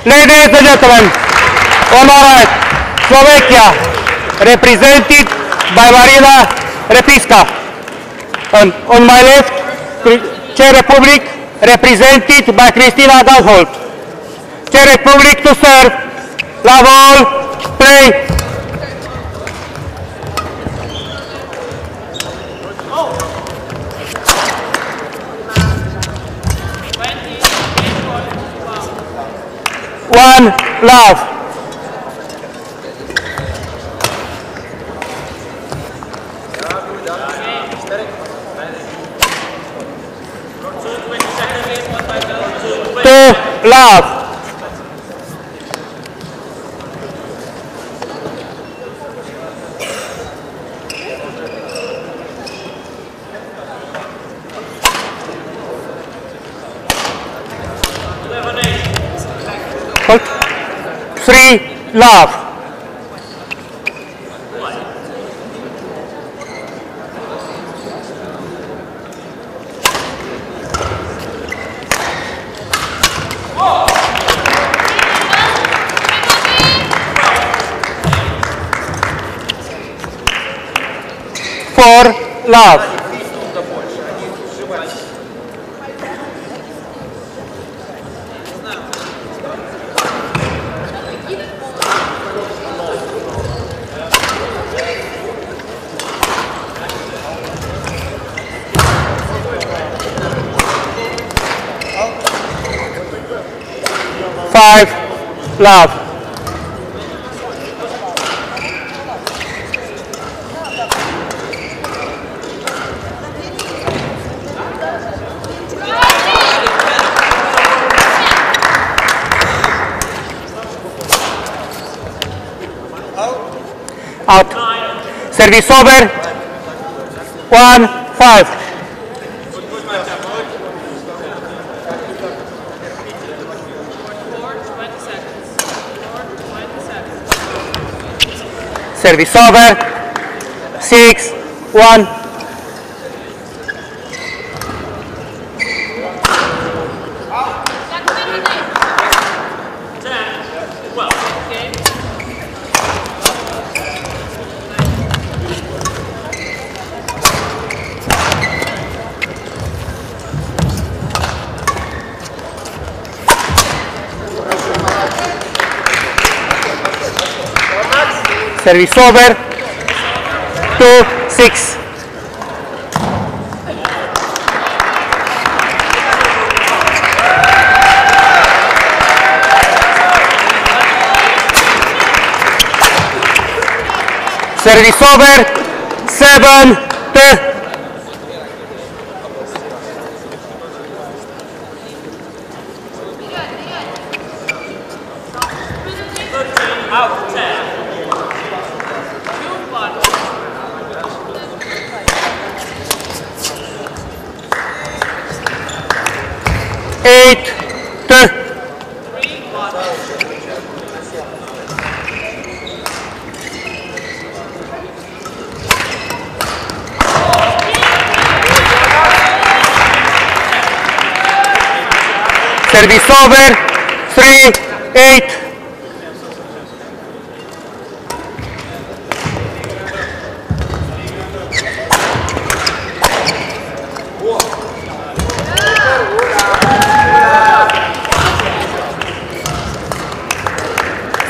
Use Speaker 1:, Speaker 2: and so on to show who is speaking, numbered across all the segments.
Speaker 1: Ladies and gentlemen, on my right, Slovakia, represented by Marina Repiska. And on my left, Czech Republic, represented by Kristina Galholt. Czech Republic to serve. Lavol, play. One love. Two love. Three love. Four love. Five love. Out. Service over. One, five.
Speaker 2: Four, 20 seconds. Four, 20 seconds.
Speaker 1: Service over. Six, one.
Speaker 2: Okay.
Speaker 1: Service over. Two, six. Service over. Seven, two.
Speaker 2: Out, 10.
Speaker 1: Service over. Three, eight.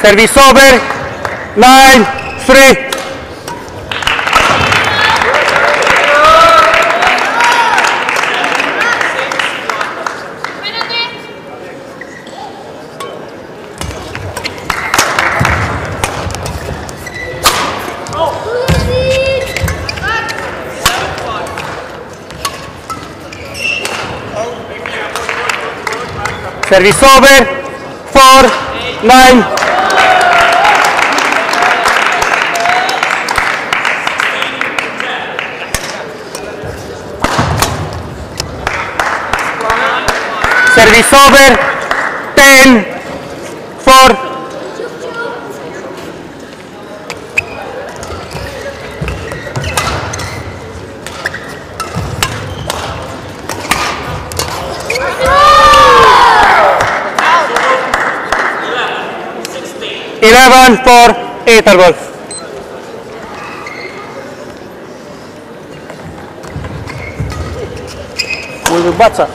Speaker 1: Service over. Nine, three. Service over. Four, nine. Service over. Ten, 11 for interval. Wybaca.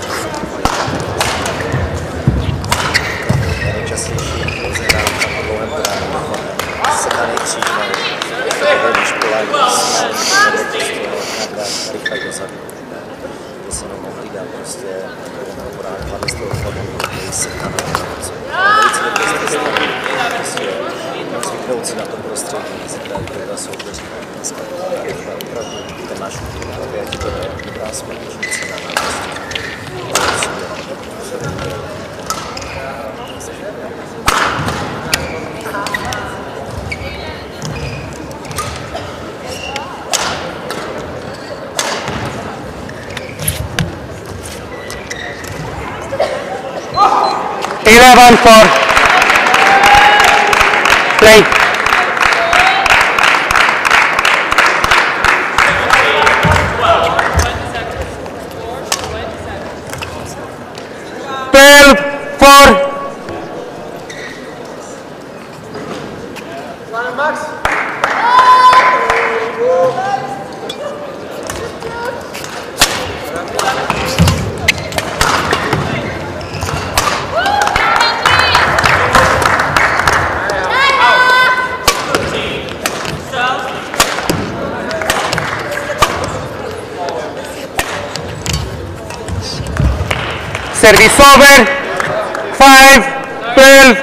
Speaker 3: Najčastější pozerám zvyknout si na to prostředí, zítra dva soupeři, dneska opravdu ten náš jak je to dobrá smrtničnice na náměstí.
Speaker 1: Eleven for play. Service over. Five, twelve.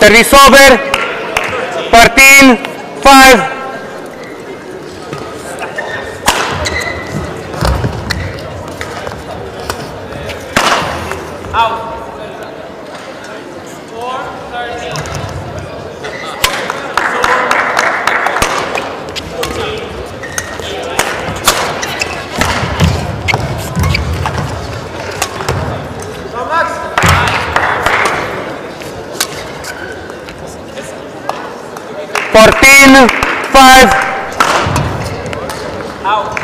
Speaker 1: Service over. 13, 5.
Speaker 2: Four, thirteen.
Speaker 1: Fourteen, five.
Speaker 2: Out.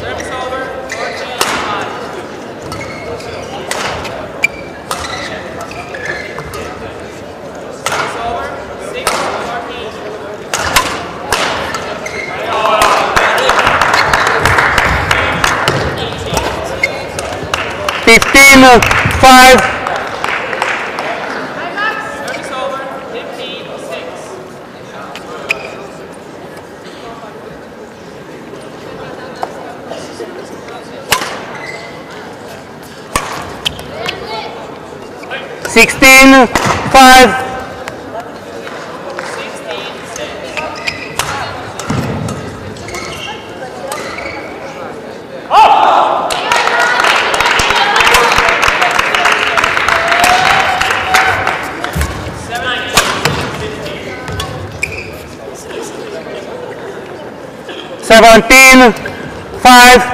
Speaker 2: Service over.
Speaker 1: Fifteen, five.
Speaker 2: 16, 5.
Speaker 1: Seventeen, five.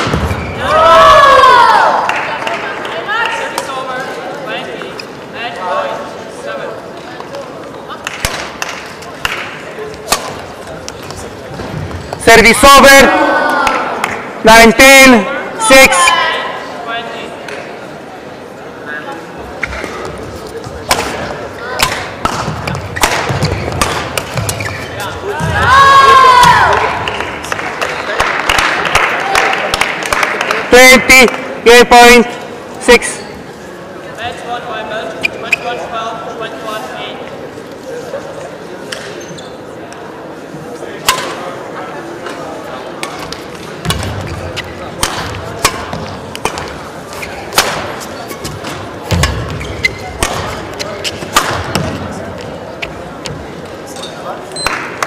Speaker 2: Service over.
Speaker 1: Nineteen, six.
Speaker 2: Twenty.
Speaker 1: Twenty, game point, six.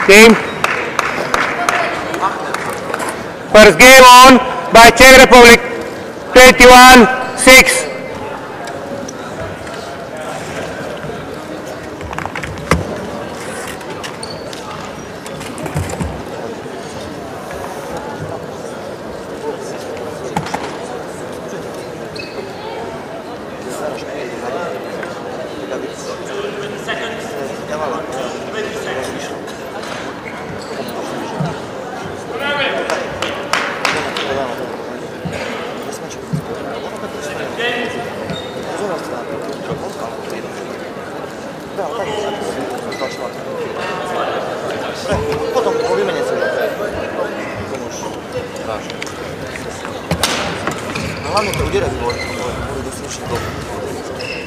Speaker 1: Game. First game on by Czech Republic 21-6.
Speaker 4: Potom povíme něco. No hlavně to udělej, boj, bude dostřešit to.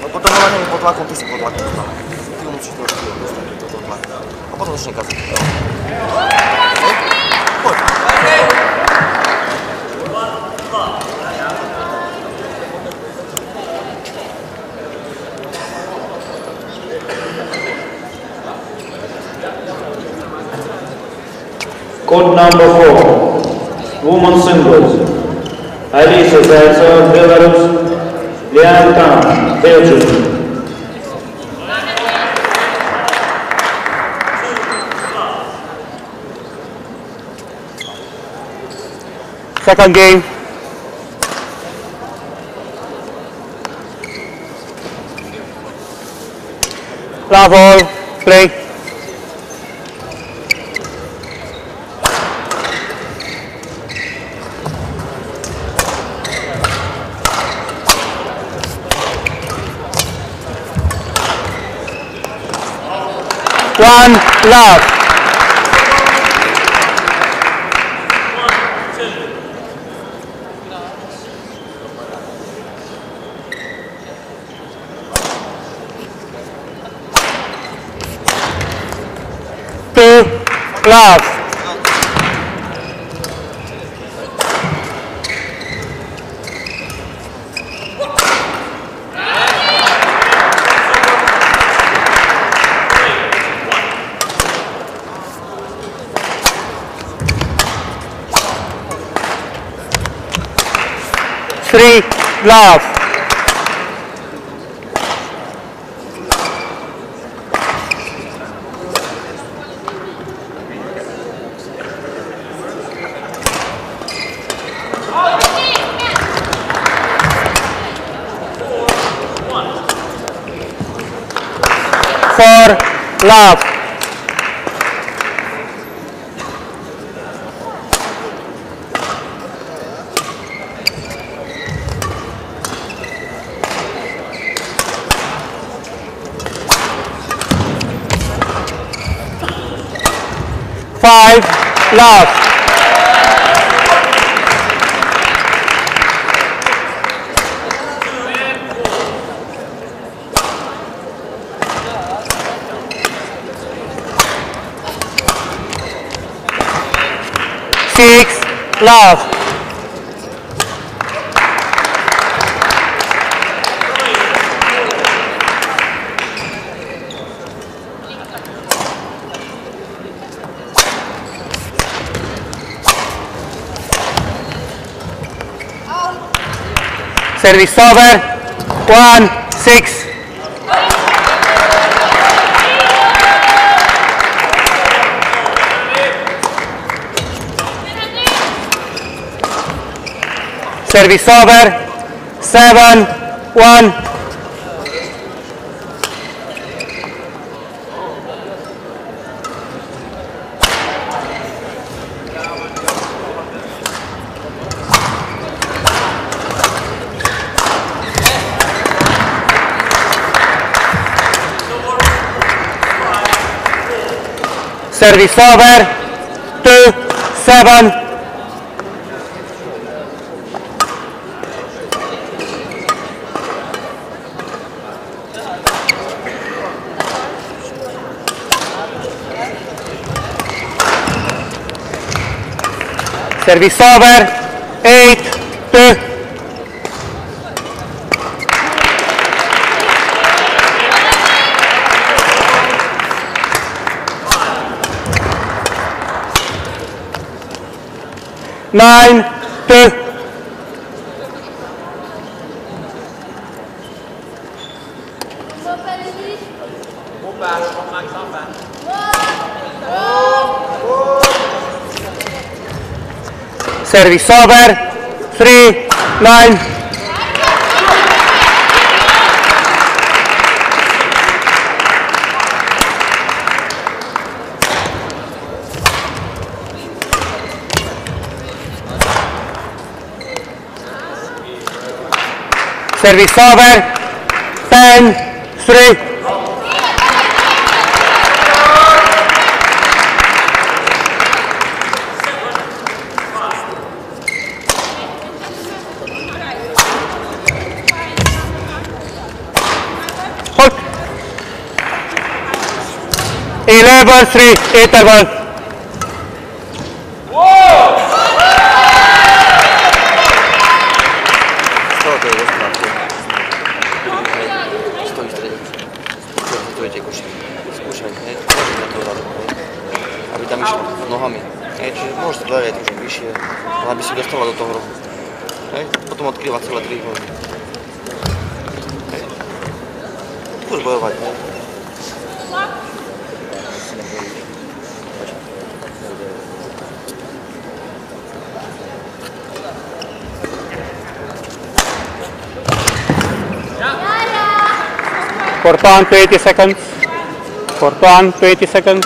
Speaker 4: No potom hlavně pod tlakom, ty si pod tlakom stále. Ty musíš to dostat do toho tlaku. A potom začne kazit.
Speaker 5: Court number four, women's singles. Alisa Zaitseva, Belarus, Lianne Tan, Belgium.
Speaker 1: Second game. Love all. Play. One love. Two love. Three love. Love. Five love. Six love. Service over. One, six. Service over. Seven, one. Service over. Two, seven. Service over. Eight, two. Nine, two. Service over, three, nine. Service over, ten, three. Hold. Eleven, three, interval. Fortan 20 seconds. Fortan 20 seconds.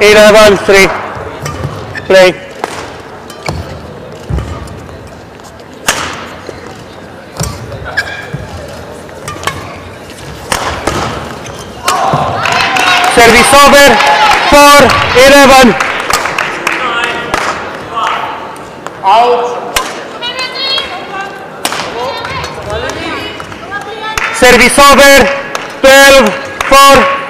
Speaker 1: Eleven, three. Play. Service over. Four, eleven. Service over. Twelve, four.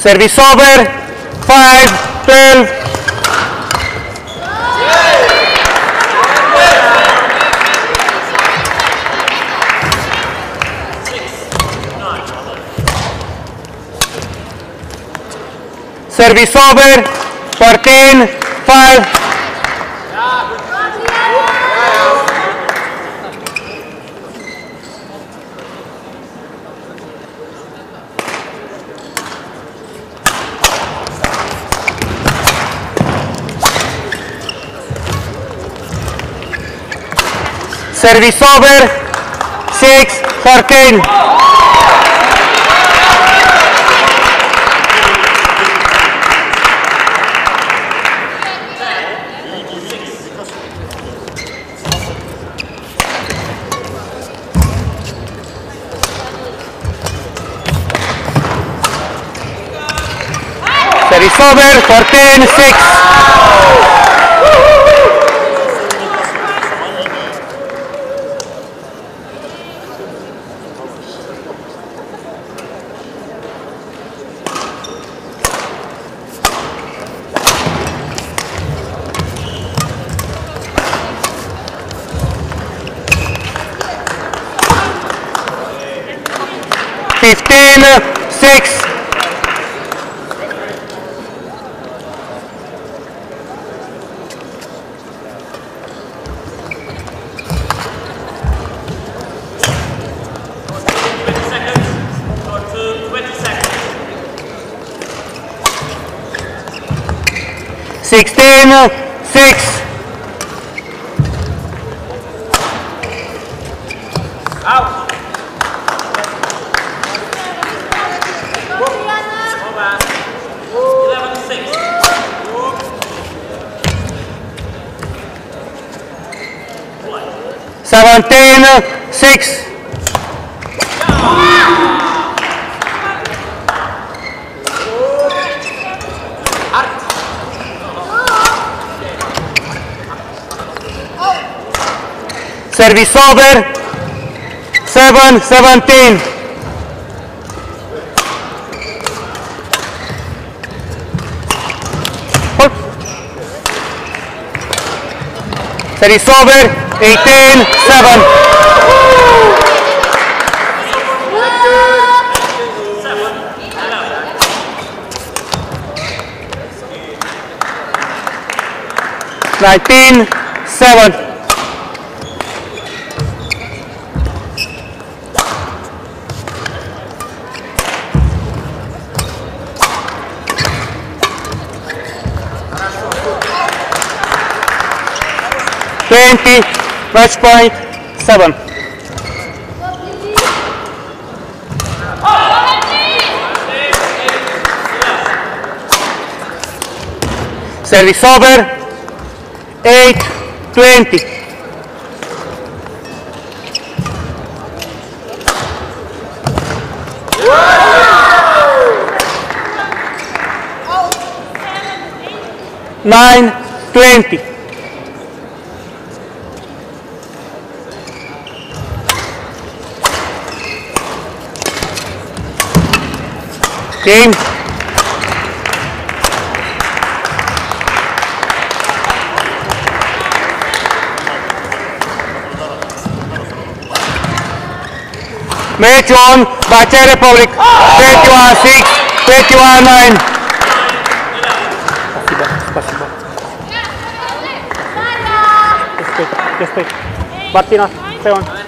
Speaker 1: Service over. Five, twelve. Service over. 14, 5. Service over. 6, 14. Service over. 14, 6. Fifteen, six. Sixteen, six.
Speaker 2: Six.
Speaker 1: Service over. 7 17. Service over. 18 7. Nineteen seven. Twenty, match point, seven. Service over, eight, twenty. Nine, twenty. Game. Match on by Czech Republic. 21-6, 21-9. Спасибо, спасибо. Just take, just take. Martina, stay on.